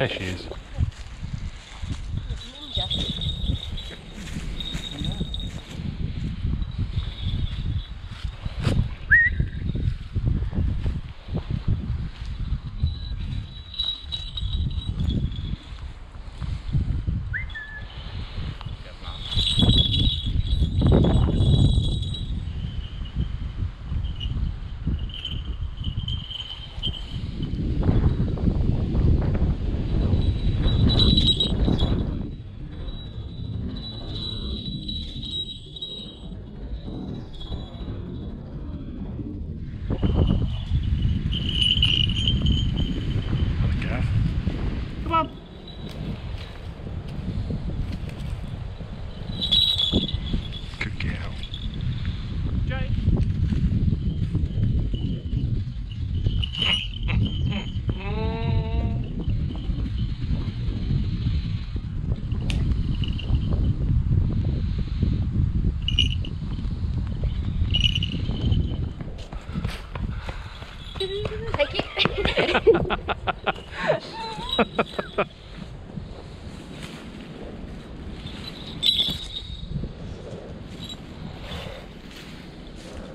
There she is.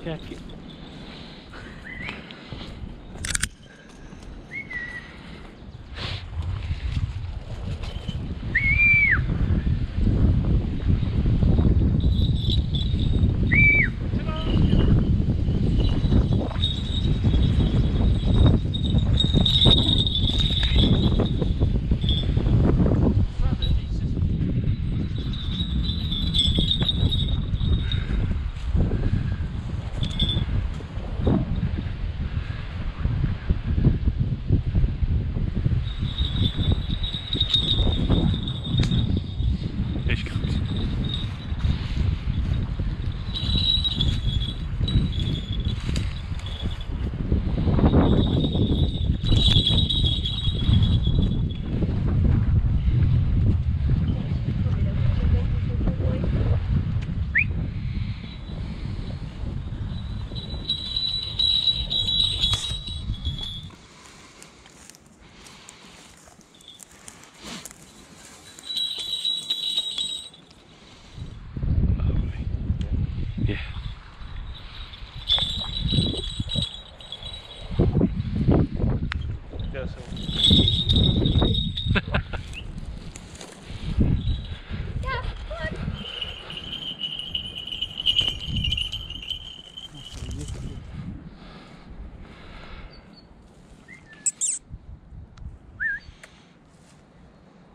Jackie.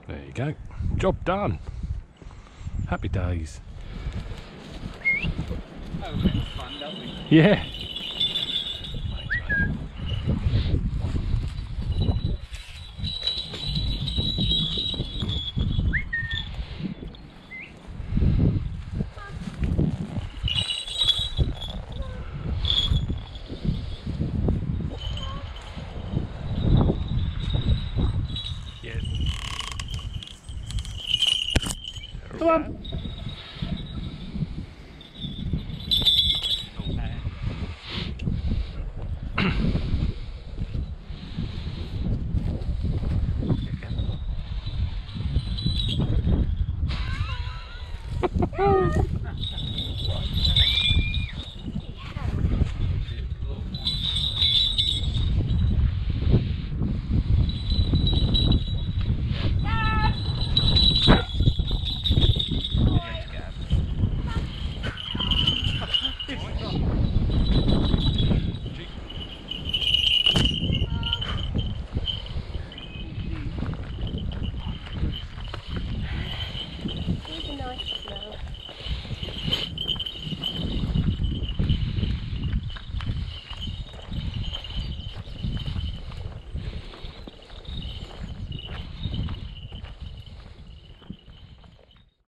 There you go. Job done. Happy days. Oh, fun, don't we? Yeah. tuôn